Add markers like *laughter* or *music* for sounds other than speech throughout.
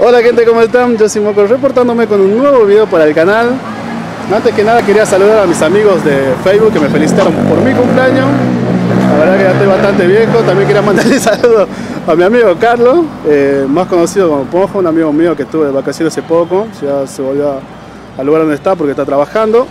Hola gente, ¿cómo están? Yo soy Moco reportándome con un nuevo video para el canal. Antes que nada quería saludar a mis amigos de Facebook que me felicitaron por mi cumpleaños. La verdad que ya estoy bastante viejo. También quería *laughs* mandarle saludos a mi amigo Carlos, eh, más conocido como Pojo, un amigo mío que estuve de vacaciones hace poco. Ya se volvió al lugar donde está porque está trabajando.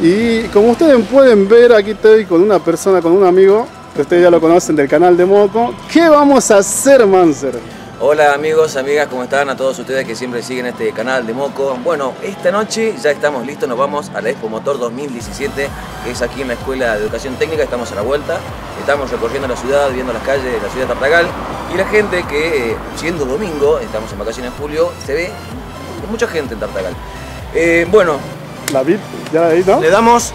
Y como ustedes pueden ver, aquí estoy con una persona, con un amigo, que ustedes ya lo conocen del canal de Moco. ¿Qué vamos a hacer, Manser? Hola amigos, amigas, ¿cómo están? A todos ustedes que siempre siguen este canal de Moco. Bueno, esta noche ya estamos listos, nos vamos a la Expo Motor 2017, que es aquí en la Escuela de Educación Técnica, estamos a la vuelta, estamos recorriendo la ciudad, viendo las calles de la ciudad de Tartagal, y la gente que, eh, siendo domingo, estamos en vacaciones en julio, se ve mucha gente en Tartagal. Eh, bueno, La VIP, ya ahí, ¿no? le damos,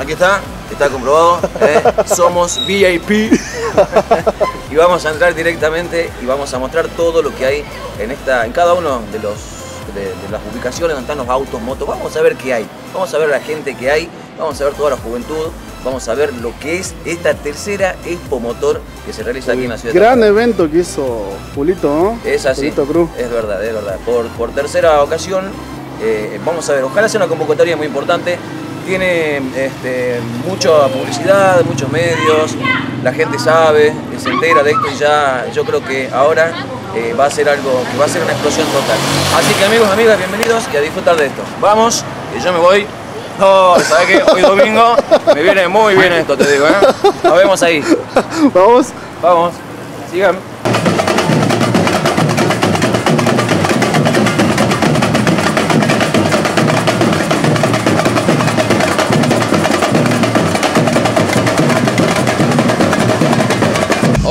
aquí está, está comprobado, eh, somos VIP y vamos a entrar directamente y vamos a mostrar todo lo que hay en esta, en cada uno de los de, de las ubicaciones donde están los autos, motos, vamos a ver qué hay, vamos a ver la gente que hay, vamos a ver toda la juventud, vamos a ver lo que es esta tercera Expo Motor que se realiza aquí en la ciudad. Gran evento que hizo Pulito, ¿no? Es así, Cruz. es verdad, es verdad. Por, por tercera ocasión, eh, vamos a ver, ojalá sea una convocatoria muy importante. Tiene este, mucha publicidad, muchos medios, la gente sabe, se entera de esto y ya yo creo que ahora eh, va a ser algo, que va a ser una explosión total. Así que amigos, amigas, bienvenidos y a disfrutar de esto. Vamos, que yo me voy. No, ¿sabes qué? Hoy domingo me viene muy bien esto, te digo, ¿eh? Nos vemos ahí. Vamos. Vamos, sigan.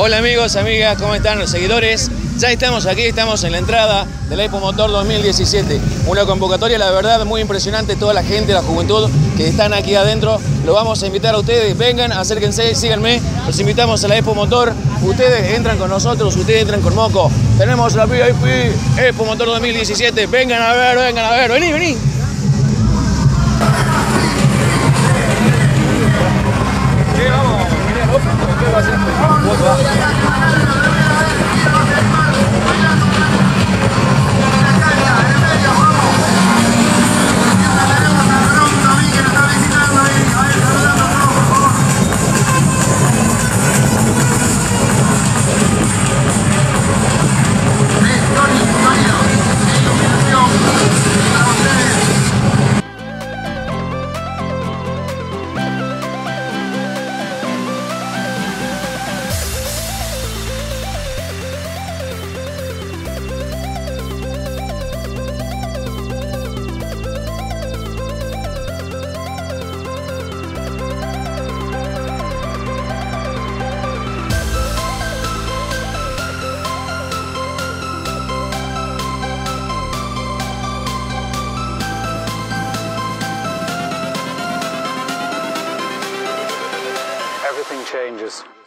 Hola amigos, amigas, ¿cómo están los seguidores? Ya estamos aquí, estamos en la entrada del Expo Motor 2017. Una convocatoria, la verdad, muy impresionante. Toda la gente, la juventud que están aquí adentro, lo vamos a invitar a ustedes. Vengan, acérquense, síganme. Los invitamos a la Expo Motor. Ustedes entran con nosotros, ustedes entran con Moco. Tenemos la VIP Expo Motor 2017. Vengan a ver, vengan a ver. Vení, vení. Спасибо. Вот. is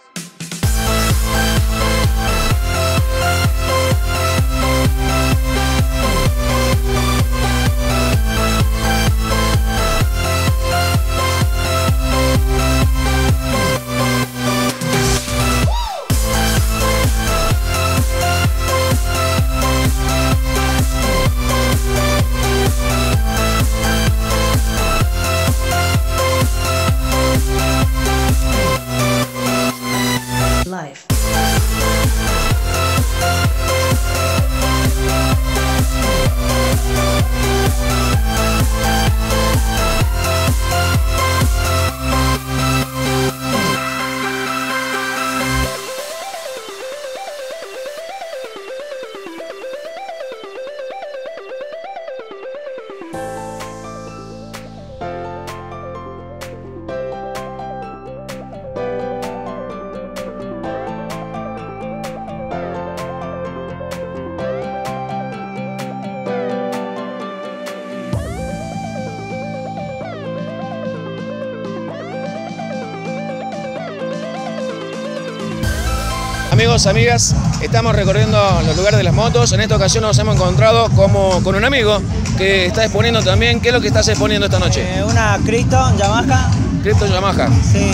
Amigos, amigas, estamos recorriendo los lugares de las motos. En esta ocasión nos hemos encontrado como con un amigo que está exponiendo también. ¿Qué es lo que estás exponiendo esta noche? Eh, una Cristo Yamaha, Crypto Yamaha. sí.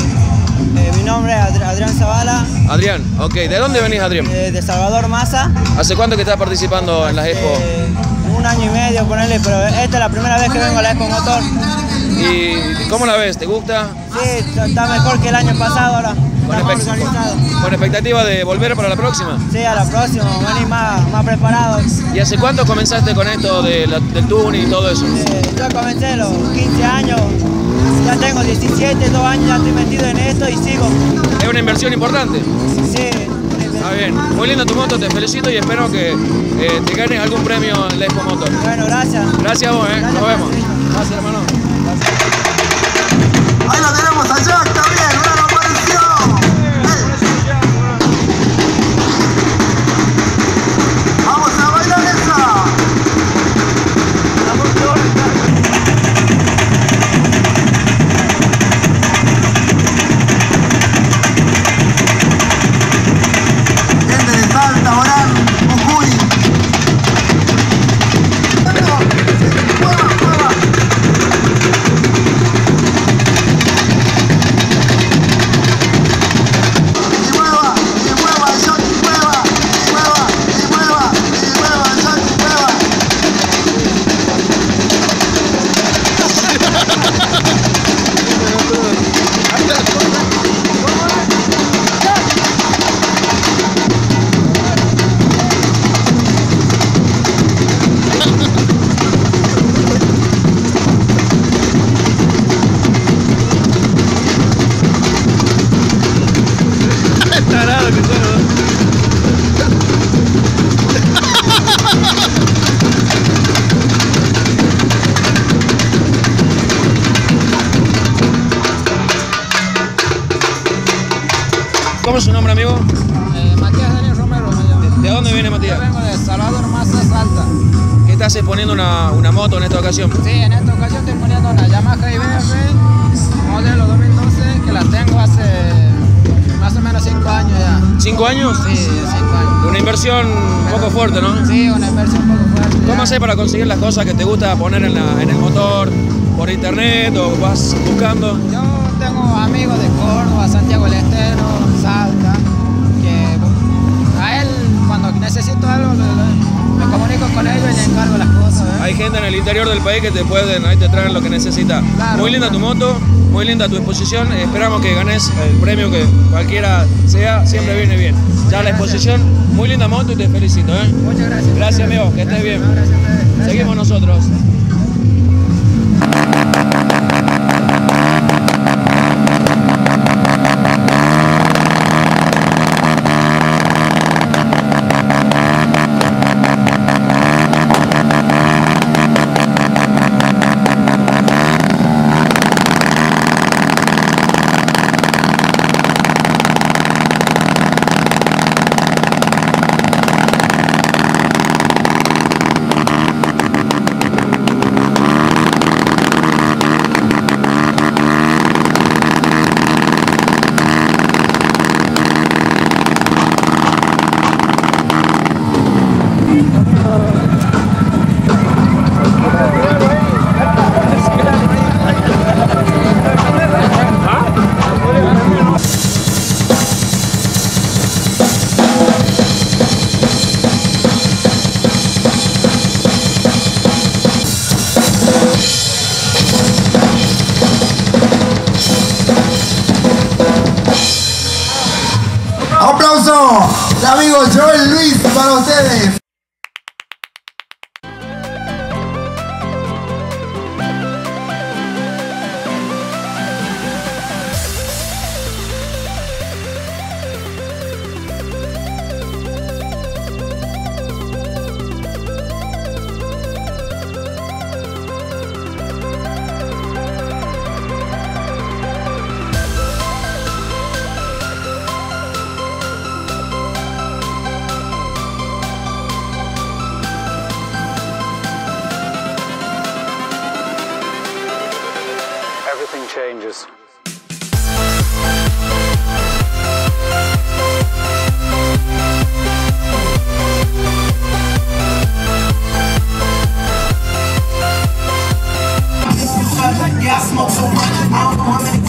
Eh, mi nombre es Adrián Zavala. Adrián, ok. ¿De dónde venís, Adrián? Eh, de Salvador Maza. ¿Hace cuánto que estás participando en las Expo? Un año y medio, ponerle, pero esta es la primera vez que vengo a la Expo Motor. ¿Y cómo la ves? ¿Te gusta? Sí, está mejor que el año pasado ahora. ¿Con expectativa de volver para la próxima? Sí, a la próxima, venir más, más preparados. ¿Y hace cuánto comenzaste con esto de del tuning y todo eso? yo comencé a los 15 años, ya tengo 17, 2 años, ya estoy metido en esto y sigo. ¿Es una inversión importante? Sí. Está bien, muy linda tu moto, te felicito y espero que eh, te ganes algún premio en la Expo Motor. Bueno, gracias. Gracias a vos, eh. nos vemos. Gracias, hermano. Una, moto en esta ocasión? Sí, en esta ocasión estoy poniendo una Yamaha IBF modelo 2012 que la tengo hace más o menos 5 años ya. ¿Cinco años? Sí, 5 años. Una inversión un poco fuerte, ¿no? Sí, una inversión un poco fuerte. ¿Cómo haces para conseguir las cosas que te gusta poner en, la, en el motor? ¿Por internet o vas buscando? Yo tengo amigos de Córdoba, Santiago del Estero, Salta, que a él cuando necesito algo comunico con ellos y le encargo las cosas. ¿eh? Hay gente en el interior del país que te pueden, ahí te traen lo que necesitas. muy linda tu moto, muy linda tu exposición. Esperamos que ganes el premio que cualquiera sea, siempre viene bien. Ya la exposición, muy linda moto y te felicito. ¿eh? Muchas gracias. Gracias amigo, que estés bien. Seguimos nosotros. Joel Luis para ustedes. Changes. Yeah, I smoke so much. I don't know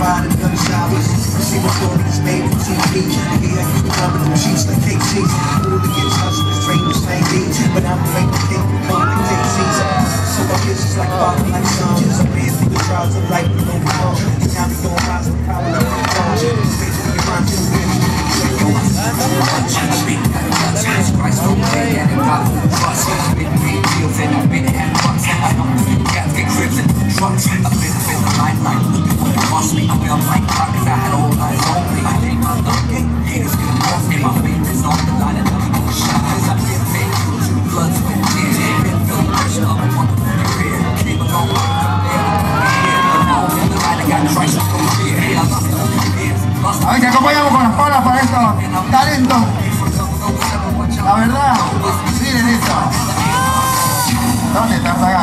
riding gun showers. See what's on his made in TV. Here, you coming from cheats like KC. All the Hooligans, hustlers, trainers, ladies. But I'm a king, calling KC's. So my business like father, like soldiers. Verdad, miren eso. ¿Dónde está Zagar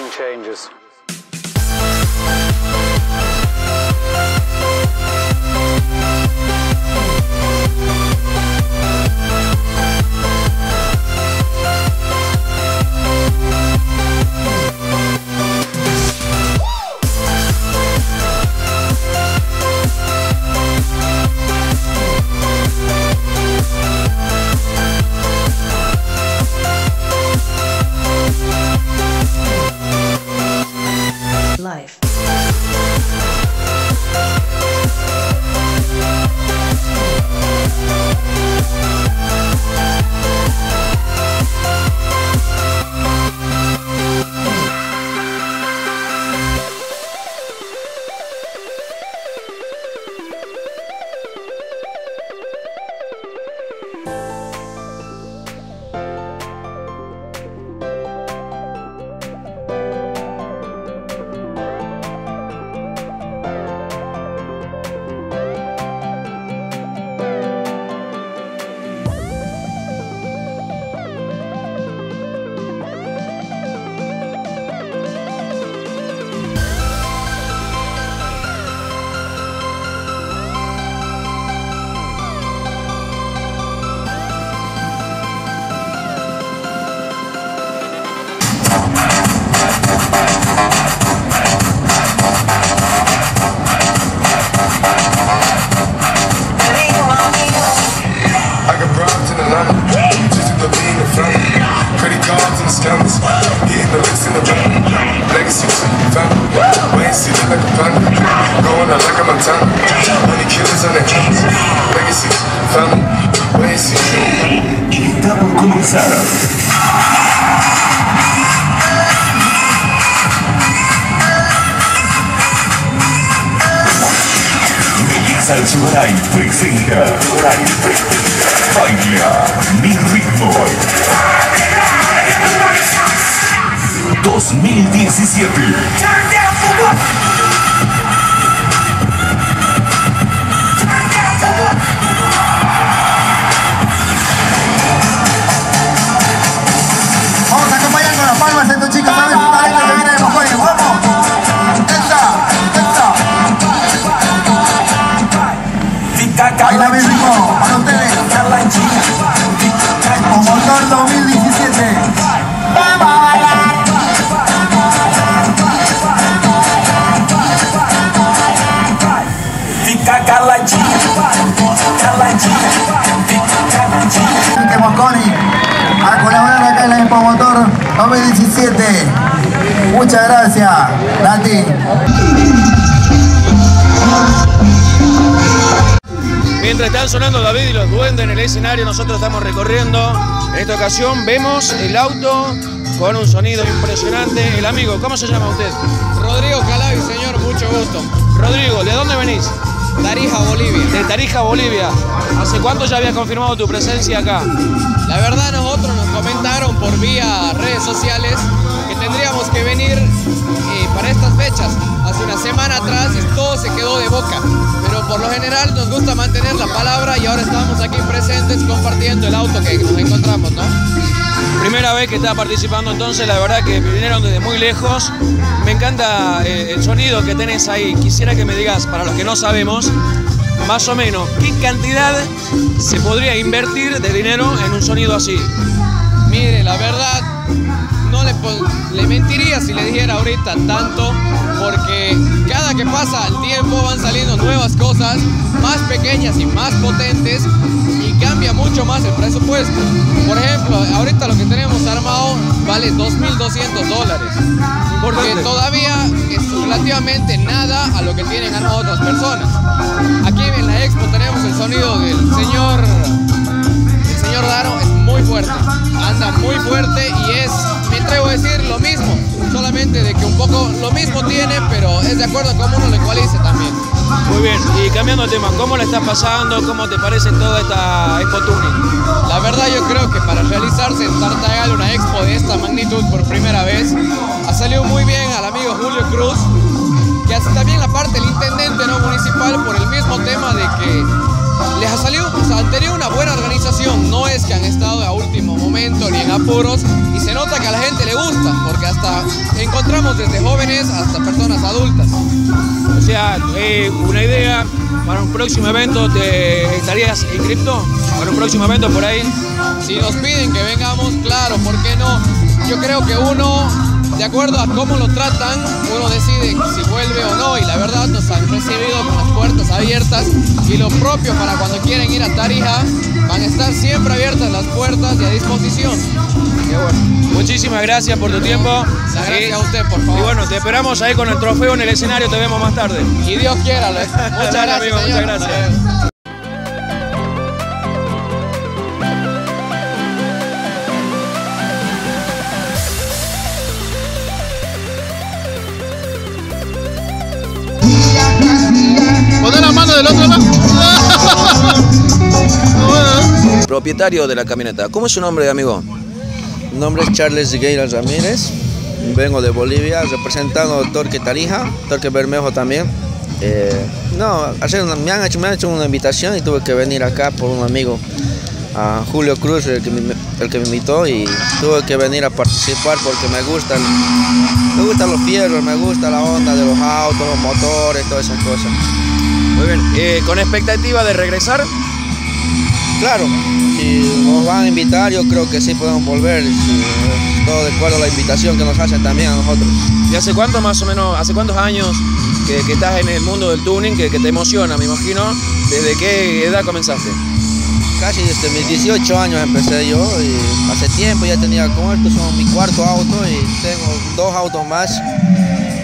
nothing changes. Estamos comenzando. Melissa Alzugaray presenta Baila mi ritmo. 2017 Mi ritmo para ustedes. Motor 2017. ¡Vamos a bailar! Enrique Mosconi a colaborar acá en la Expo Motor 2017. Muchas gracias, Nati. Mientras están sonando David y los duendes en el escenario, nosotros estamos recorriendo. En esta ocasión vemos el auto con un sonido impresionante. El amigo, ¿cómo se llama usted? Rodrigo Calavi, señor, mucho gusto. Rodrigo, ¿de dónde venís? Tarija, Bolivia. De Tarija, Bolivia. ¿Hace cuánto ya habías confirmado tu presencia acá? La verdad nosotros nos comentaron por vía redes sociales que tendríamos que venir eh, para estas fechas fechas, hace una semana atrás, y todo se quedó de boca. Pero por lo general nos gusta mantener la palabra y ahora estamos aquí presentes compartiendo el auto que nos encontramos, ¿no? Primera vez que está participando entonces, la verdad que vinieron desde muy lejos. Me encanta eh, el sonido que tenés ahí. Quisiera que me digas, para los que no sabemos, más o menos, ¿qué cantidad se podría invertir de dinero en un sonido así? Mire, la verdad, le, mentiría si le dijera ahorita tanto, porque cada que pasa el tiempo van saliendo nuevas cosas, más pequeñas y más potentes, y cambia mucho más el presupuesto. Por ejemplo, ahorita lo que tenemos armado vale 2.200 dólares, porque todavía es relativamente nada a lo que tienen armado otras personas. Aquí en la expo tenemos el sonido del señor el señor Daro es muy fuerte, anda muy fuerte poco lo mismo tiene, pero es de acuerdo a cómo uno lo ecualice también. Muy bien, y cambiando de tema, ¿cómo le estás pasando? ¿Cómo te parece toda esta Expo Tuning? La verdad yo creo que para realizarse en Tartagal una expo de esta magnitud por primera vez, ha salido muy bien al amigo Julio Cruz, que hace también la parte del intendente no municipal por el mismo tema de que les ha salido, o sea, han tenido una buena organización, no es que han estado a último momento ni en apuros, y se nota que a la gente le gusta, porque hasta encontramos desde jóvenes hasta personas adultas. O sea, eh, una idea para un próximo evento, ¿te estarías inscripto? Para un próximo evento por ahí. Si nos piden que vengamos, claro, ¿por qué no? Yo creo que uno, de acuerdo a cómo lo tratan, uno decide si vuelve o no. Y la verdad nos han recibido con las puertas abiertas. Y lo propio para cuando quieren ir a Tarija, van a estar siempre abiertas las puertas y a disposición. Qué bueno. Muchísimas gracias por tu tiempo. Gracias Y- a usted, por Y favor. bueno, te esperamos ahí con el trofeo en el escenario, te vemos más tarde. Y Dios quiera. Muchas gracias, amigo, muchas gracias. Del otro lado. Propietario de la camioneta. ¿Cómo es su nombre, amigo? Mi nombre es Charles Gueira Ramírez, vengo de Bolivia representando a Torque Tarija, Torque Bermejo también. Eh, no, me, han hecho, me han hecho una invitación y tuve que venir acá por un amigo, a Julio Cruz, el que, me, el que me invitó y tuve que venir a participar porque me gustan, me gustan los fierros, me gusta la onda de los autos, los motores, todas esas cosas. Muy bien. Eh, ¿Con expectativa de regresar? Claro, si nos van a invitar, yo creo que sí podemos volver, si, eh, todo de acuerdo a la invitación que nos hacen también a nosotros. ¿Y hace cuánto más o menos, hace cuántos años que, que estás en el mundo del tuning que, que te emociona, me imagino? ¿Desde qué edad comenzaste? Casi desde mis 18 años empecé yo y hace tiempo ya tenía como estos son mi cuarto auto y tengo dos autos más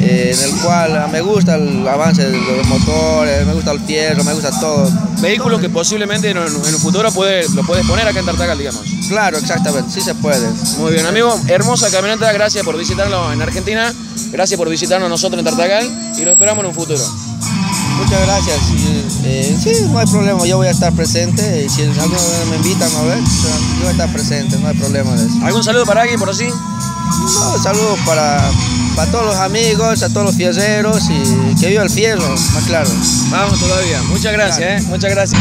eh, en el cual me gusta el avance de los motores, me gusta el fierro, me gusta todo. Vehículos que posiblemente en, en un futuro puede, lo puedes poner acá en Tartagal, digamos. Claro, exactamente, sí se puede. Muy bien, amigo. Hermosa camioneta, gracias por visitarlo en Argentina. Gracias por visitarnos nosotros en Tartagal y lo esperamos en un futuro. Muchas gracias. eh, sí, no hay problema, yo voy a estar presente y si alguno me invitan a ver, yo voy a estar presente, no hay problema de eso. ¿Algún saludo para alguien por así? No, saludos para, para todos los amigos, a todos los fierreros y que viva el fierro, más claro. Vamos todavía. Muchas gracias, ¿eh? Muchas gracias.